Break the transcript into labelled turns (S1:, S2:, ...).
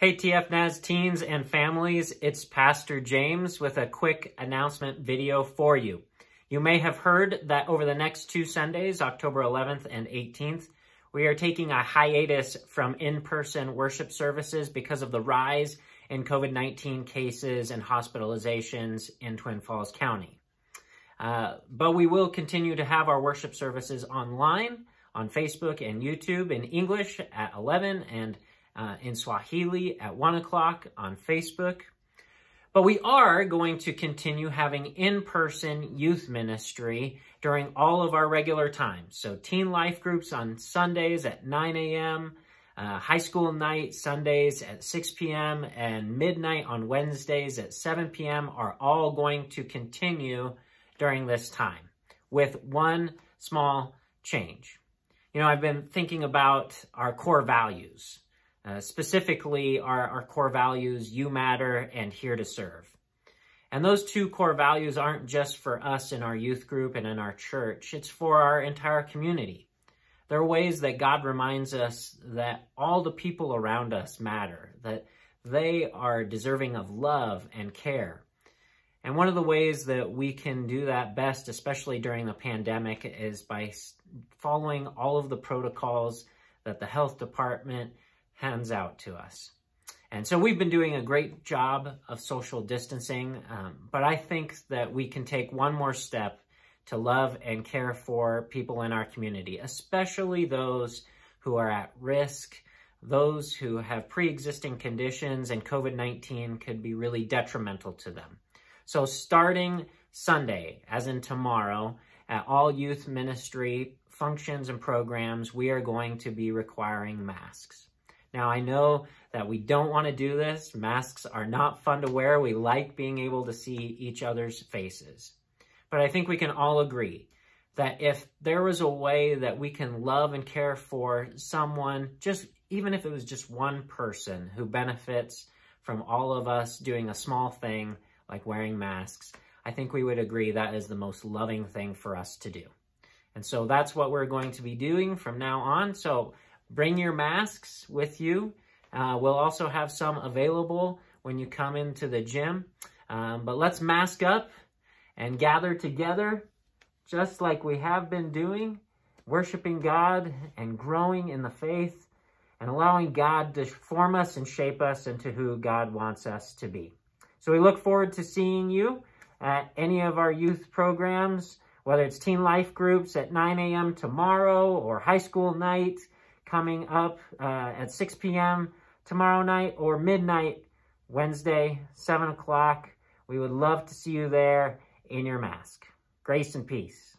S1: Hey TFNaz teens and families, it's Pastor James with a quick announcement video for you. You may have heard that over the next two Sundays, October 11th and 18th, we are taking a hiatus from in-person worship services because of the rise in COVID-19 cases and hospitalizations in Twin Falls County. Uh, but we will continue to have our worship services online on Facebook and YouTube in English at 11 and uh, in Swahili at 1 o'clock on Facebook. But we are going to continue having in-person youth ministry during all of our regular times. So teen life groups on Sundays at 9 a.m., uh, high school night Sundays at 6 p.m., and midnight on Wednesdays at 7 p.m. are all going to continue during this time with one small change. You know, I've been thinking about our core values. Uh, specifically, our, our core values, you matter and here to serve. And those two core values aren't just for us in our youth group and in our church, it's for our entire community. There are ways that God reminds us that all the people around us matter, that they are deserving of love and care. And one of the ways that we can do that best, especially during the pandemic, is by following all of the protocols that the health department hands out to us. And so we've been doing a great job of social distancing, um, but I think that we can take one more step to love and care for people in our community, especially those who are at risk, those who have pre-existing conditions, and COVID-19 could be really detrimental to them. So starting Sunday, as in tomorrow, at all youth ministry functions and programs, we are going to be requiring masks. Now, I know that we don't want to do this. Masks are not fun to wear. We like being able to see each other's faces. But I think we can all agree that if there was a way that we can love and care for someone, just even if it was just one person who benefits from all of us doing a small thing like wearing masks, I think we would agree that is the most loving thing for us to do. And so that's what we're going to be doing from now on. So Bring your masks with you. Uh, we'll also have some available when you come into the gym. Um, but let's mask up and gather together just like we have been doing, worshiping God and growing in the faith and allowing God to form us and shape us into who God wants us to be. So we look forward to seeing you at any of our youth programs, whether it's teen life groups at 9 a.m. tomorrow or high school night coming up uh, at 6 p.m. tomorrow night or midnight Wednesday, 7 o'clock. We would love to see you there in your mask. Grace and peace.